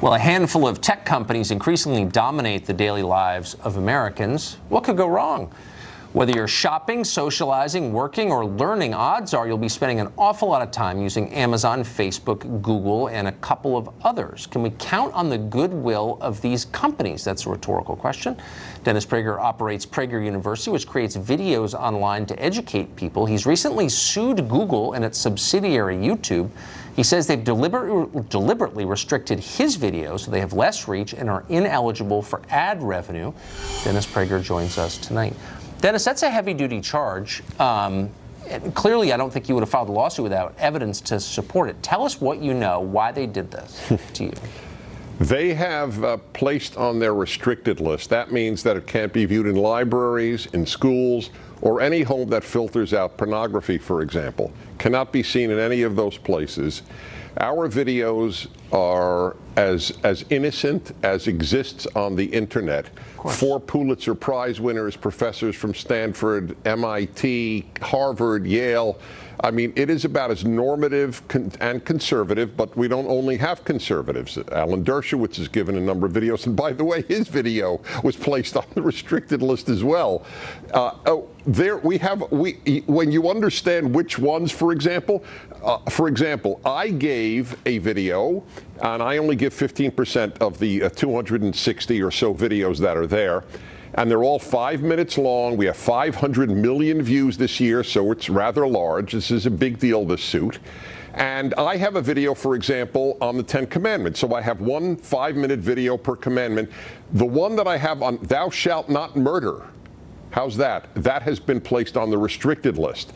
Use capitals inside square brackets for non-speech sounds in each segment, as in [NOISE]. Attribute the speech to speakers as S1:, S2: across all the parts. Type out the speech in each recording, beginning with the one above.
S1: Well, a handful of tech companies increasingly dominate the daily lives of Americans. What could go wrong? Whether you're shopping, socializing, working, or learning, odds are you'll be spending an awful lot of time using Amazon, Facebook, Google, and a couple of others. Can we count on the goodwill of these companies? That's a rhetorical question. Dennis Prager operates Prager University, which creates videos online to educate people. He's recently sued Google and its subsidiary YouTube. He says they've deliber deliberately restricted his videos so they have less reach and are ineligible for ad revenue. Dennis Prager joins us tonight. Dennis, that's a heavy duty charge. Um, clearly, I don't think you would have filed a lawsuit without evidence to support it. Tell us what you know, why they did this [LAUGHS] to you.
S2: They have uh, placed on their restricted list. That means that it can't be viewed in libraries, in schools, or any home that filters out pornography, for example. Cannot be seen in any of those places. Our videos are as, as innocent as exists on the internet. Four Pulitzer Prize winners, professors from Stanford, MIT, Harvard, Yale. I mean, it is about as normative con and conservative, but we don't only have conservatives. Alan Dershowitz has given a number of videos, and by the way, his video was placed on the restricted list as well. Uh, oh, there we have we when you understand which ones, for example, uh, for example, I gave a video, and I only give 15% of the uh, 260 or so videos that are there and they're all five minutes long. We have 500 million views this year, so it's rather large. This is a big deal, this suit. And I have a video, for example, on the Ten Commandments. So I have one five minute video per commandment. The one that I have on Thou shalt not murder How's that? That has been placed on the restricted list.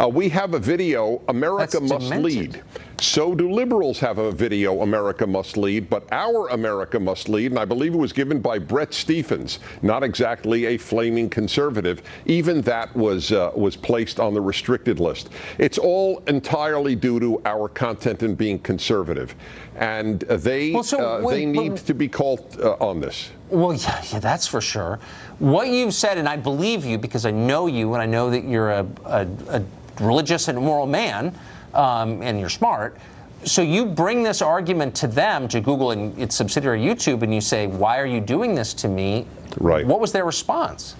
S2: Uh, we have a video, America
S1: That's
S2: Must
S1: demented.
S2: Lead. So do liberals have a video, America Must Lead, but our America Must Lead, and I believe it was given by Bret Stephens, not exactly a flaming conservative, even that was, uh, was placed on the restricted list. It's all entirely due to our content and being conservative. And they, well, so, uh, they need to be called uh, on this.
S1: Well, yeah, yeah, that's for sure. What you've said, and I believe you because I know you and I know that you're a, a, a religious and moral man um, and you're smart. So you bring this argument to them, to Google and its subsidiary YouTube, and you say, why are you doing this to me?
S2: Right.
S1: What was their response?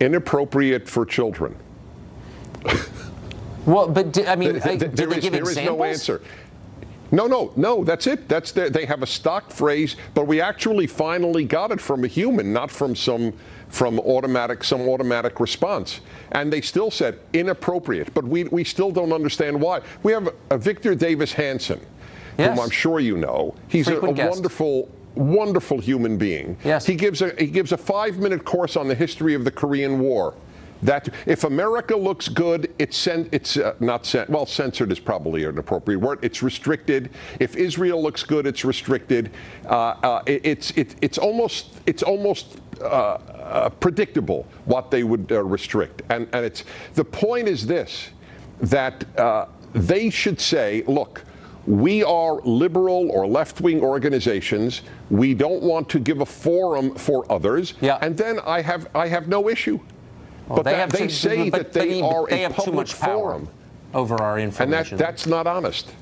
S2: Inappropriate for children.
S1: well, but I mean, there,
S2: there, there is,
S1: there is
S2: no answer. No, no, no. That's it. That's the, they have a stock phrase, but we actually finally got it from a human, not from some from automatic some automatic response. And they still said inappropriate, but we we still don't understand why. We have a Victor Davis Hanson, yes. whom I'm sure you know. He's a, a wonderful wonderful human being.
S1: Yes.
S2: He gives a he gives a five minute course on the history of the Korean War. That if America looks good, it's sen- it's uh, not sent. Well, censored is probably an appropriate word. It's restricted. If Israel looks good, it's restricted. Uh, uh, it, it's it, it's almost it's almost uh, uh, predictable what they would uh, restrict. And and it's the point is this that they should say, look. We are liberal or left wing organizations. We don't want to give a forum for others.
S1: Yeah.
S2: And then I have I have no issue. Well, but they, that, they say but, that they, they are
S1: they
S2: a
S1: public
S2: forum
S1: over our information.
S2: And that, that's not honest.